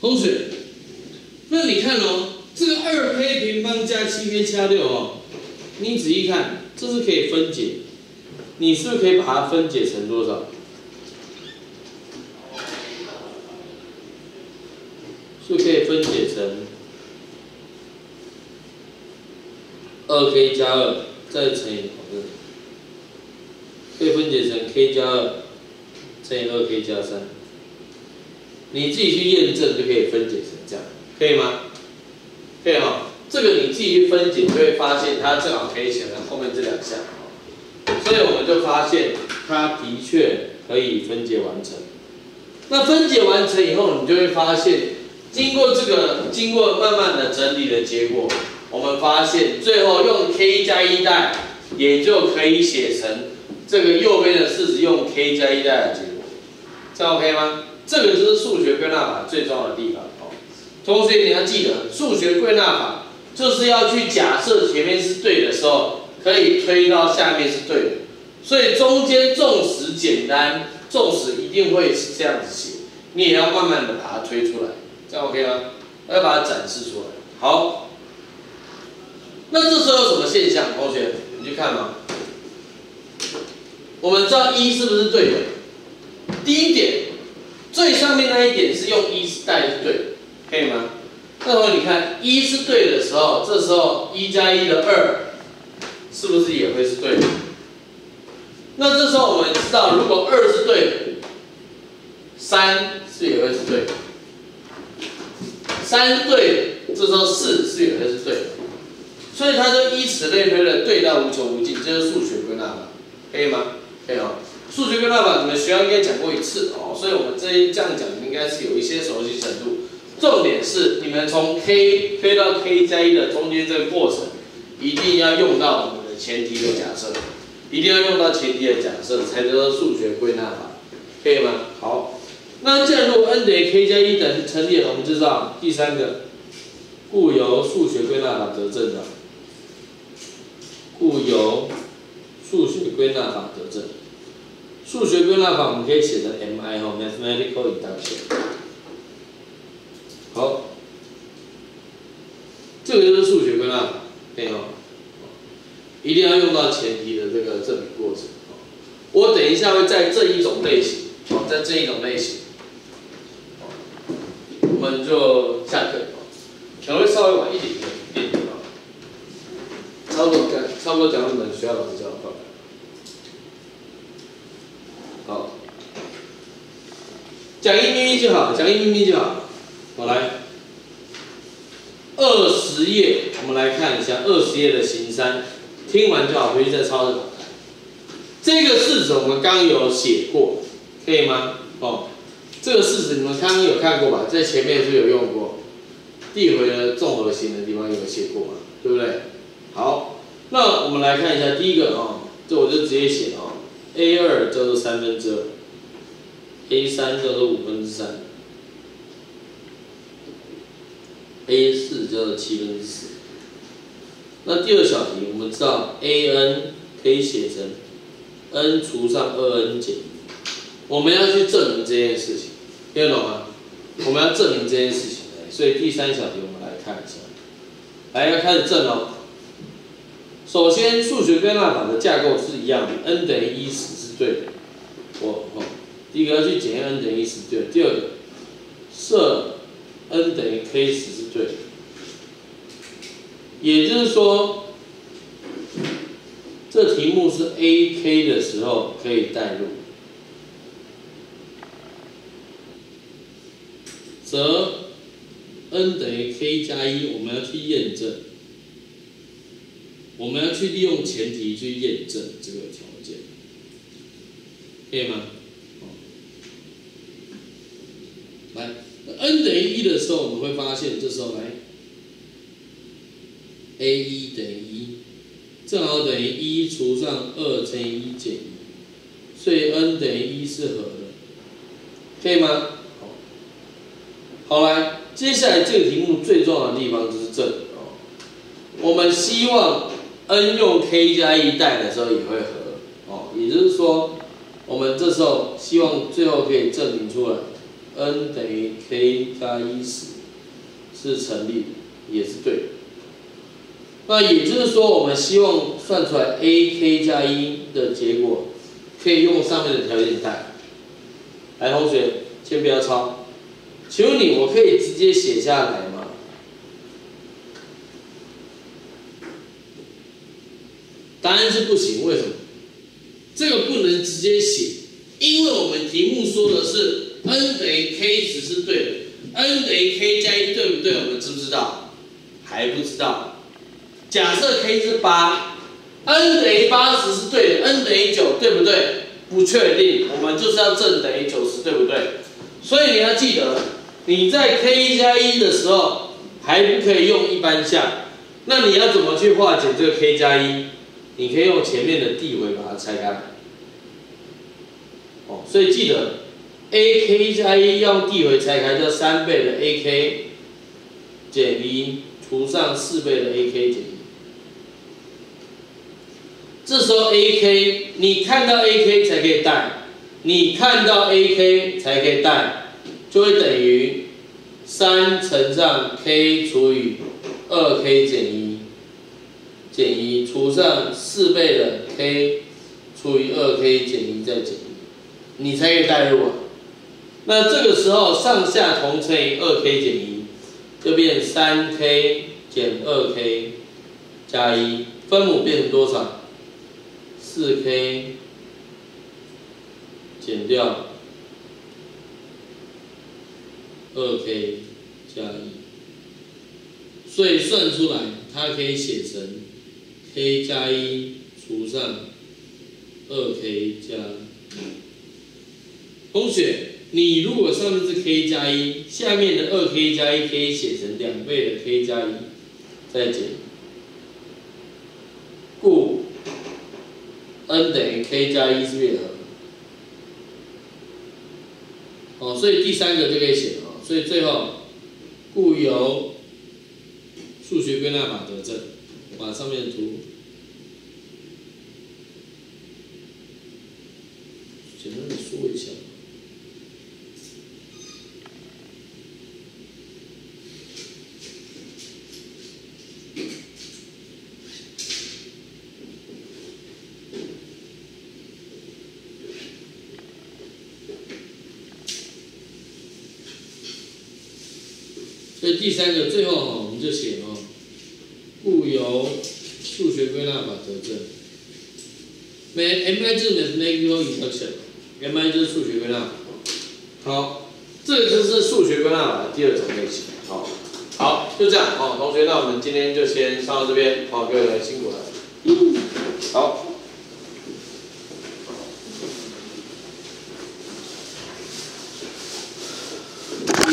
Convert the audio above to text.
同学，那你看哦，这个二 k 平方加七 k 加六哦，你仔细看，这是可以分解，你是不是可以把它分解成多少？是不是可以分解成二 k 加二再乘以这个，可以分解成 k 加二乘以二 k 加三。你自己去验证就可以分解成这样，可以吗？可以哈，这个你自己去分解就会发现它正好可以写成后面这两项，所以我们就发现它的确可以分解完成。那分解完成以后，你就会发现，经过这个经过慢慢的整理的结果，我们发现最后用 k 加一代，也就可以写成这个右边的式子用 k 加一代的结果，这样 OK 吗？这个就是数学归纳法最重要的地方哦。同学你要记得，数学归纳法就是要去假设前面是对的时候，可以推到下面是对的。所以中间纵使简单，纵使一定会是这样子写，你也要慢慢的把它推出来，这样 OK 吗？要把它展示出来。好，那这时候有什么现象？同学，你去看嘛。我们知道一是不是对的？第一点。最上面那一点是用一代是对，可以吗？那么你看一是对的时候，这时候一加一的二是不是也会是对的？那这时候我们知道，如果二是对的，三是也会是对的。三对，这时候四是也会是对的。所以它就依此类推的对到无穷无尽，这是数学归纳法，可以吗？可以哦。数学归纳法你们学校应该讲过一次哦，所以我们这一这样讲应该是有一些熟悉程度。重点是你们从 k 推到 k 加一的中间这个过程，一定要用到我们的前提的假设，一定要用到前提的假设才得到数学归纳法，可以吗？好，那既然如果 n 等于 k 加一等于成立了，我们知道第三个，故由数学归纳法得证的，故由数学归纳法得证。数学归纳法我们可以写成 MI 哈，mathematical induction。好，这个就是数学归纳法，可以哈。一定要用到前提的这个证明过程。我等一下会在这一种类型，哦，在这一种类型，我们就下课，可能会稍微晚一点点，点啊。差不多讲，差不多讲我们学校老师教的课。好，讲一咪咪就好，讲一咪咪就好。我来，二十页，我们来看一下二十页的形三，听完就好，回去再抄。这个式子我们刚有写过，可以吗？哦，这个式子你们刚刚有看过吧？在前面是有用过，递回的综合型的地方有写过嘛？对不对？好，那我们来看一下第一个哦，这我就直接写哦。a 二叫做三分之二，a 三叫做五分之三，a 四叫做七分之四。那第二小题，我们知道 a n 可以写成 n 除上二 n 减一，我们要去证明这件事情，听得懂吗？我们要证明这件事情，所以第三小题我们来看一下，来要开始证哦。首先，数学归纳法的架构是一样的，n 等于一十是对的。我我，一个要去检验 n 等于一十对。第二个，设 n 等于 k 十是对的。也就是说，这题目是 a k 的时候可以代入，则 n 等于 k 加一，我们要去验证。我们要去利用前提去验证这个条件，可以吗？来，n 等于一的时候，我们会发现这时候来，a 一等于一，正好等于一除上二乘以一减一，所以 n 等于一是合的，可以吗？好，好来，接下来这个题目最重要的地方就是这里哦，我们希望。n 用 k 加一代的时候也会合，哦，也就是说，我们这时候希望最后可以证明出来 n 等于 k 加一十是成立的，也是对。那也就是说，我们希望算出来 a k 加一的结果，可以用上面的条件代。来，同学，先不要抄。请问你，我可以直接写下来吗？答案是不行，为什么？这个不能直接写，因为我们题目说的是 n 等于 k 值是对的，n 等于 k 加一对不对？我们知不知道？还不知道。假设 k 是八，n 等于八十是对的，n 等于九对不对？不确定，我们就是要正等于九十对不对？所以你要记得，你在 k 加一的时候还不可以用一般项，那你要怎么去化简这个 k 加一？你可以用前面的递回把它拆开。哦，所以记得 a k 加一用递回拆开，叫三倍的 a k 减一除上四倍的 a k 减一。这时候 a k 你看到 a k 才可以带，你看到 a k 才可以带，就会等于三乘上 k 除以二 k 减一，减一除上四倍的 k 除以二 k 减一再减一，你才可以代入啊。那这个时候上下同乘以二 k 减一，就变三 k 减二 k 加一，分母变成多少？四 k 减掉二 k 加一，所以算出来它可以写成 k 加一除上二 k 加一。同学，你如果上面是 k 加一，下面的二 k 加一可以写成两倍的 k 加一，再减，故 n 等于 k 加一是不是也合？哦，所以第三个就可以写了。所以最后，故由数学归纳法得证，把上面的图简单的说一下。所以第三个最后哦，我们就写哦，故由数学归纳法得证。每 M I 就是 Mathematical Induction，M I 就是数学归纳法。好，这个就是数学归纳法的第二种类型。好，好，就这样。好，同学，那我们今天就先上到这边。好，各位辛苦了。好。